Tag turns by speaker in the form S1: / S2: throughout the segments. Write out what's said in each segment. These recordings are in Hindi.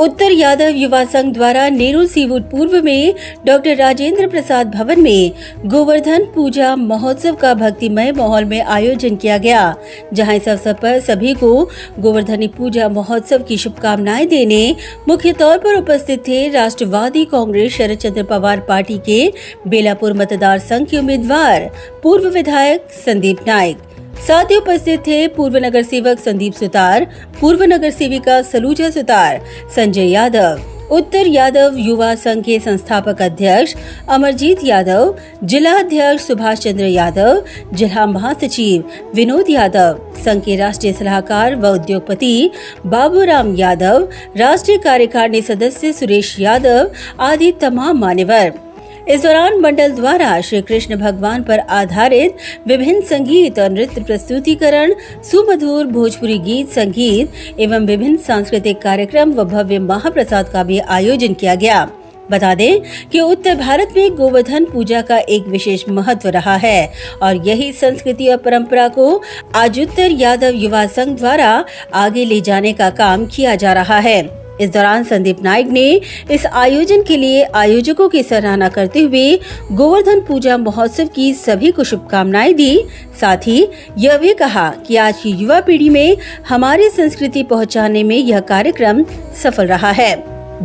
S1: यादव युवा संघ द्वारा नेहरू सीवुड पूर्व में डॉक्टर राजेंद्र प्रसाद भवन में गोवर्धन पूजा महोत्सव का भक्तिमय माहौल में आयोजन किया गया, जहाँ इस अवसर पर सभी को गोवर्धनी पूजा महोत्सव की शुभकामनाएँ देने मुख्य तौर पर उपस्थित थे राष्ट्रवादी कांग्रेस शरद चंद्र पवार पार्टी के बेलापुर मतदार संघ के उम्मीदवार, पूर्व विधायक संदीप नाइक साथ ही उपस्थित थे पूर्व नगर सेवक संदीप सुतार, पूर्व नगर सेविका सलूजा सुतार, संजय यादव। उत्तर यादव युवा संघ के संस्थापक अध्यक्ष अमरजीत यादव, जिला अध्यक्ष सुभाष चंद्र यादव, जिला महासचिव विनोद यादव, संघ के राष्ट्रीय सलाहकार व उद्योगपति बाबूराम यादव, राष्ट्रीय कार्यकारिणी सदस्य सुरेश यादव आदि तमाम मान्यवर। इस दौरान मंडल द्वारा श्री कृष्ण भगवान पर आधारित विभिन्न संगीत और नृत्य प्रस्तुतिकरण, सुमधुर भोजपुरी गीत संगीत एवं विभिन्न सांस्कृतिक कार्यक्रम व भव्य महाप्रसाद का भी आयोजन किया गया। बता दें कि उत्तर भारत में गोवर्धन पूजा का एक विशेष महत्व रहा है और यही संस्कृति और परंपरा को आज उत्तर यादव युवा संघ द्वारा आगे ले जाने का काम किया जा रहा है। इस दौरान संदीप नाइक ने इस आयोजन के लिए आयोजकों की सराहना करते हुए गोवर्धन पूजा महोत्सव की सभी को शुभकामनाएँ दी। साथ ही यह भी कहा कि आज की युवा पीढ़ी में हमारी संस्कृति पहुँचाने में यह कार्यक्रम सफल रहा है।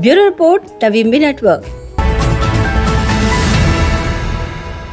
S1: ब्यूरो रिपोर्ट नवीम्बी नेटवर्क।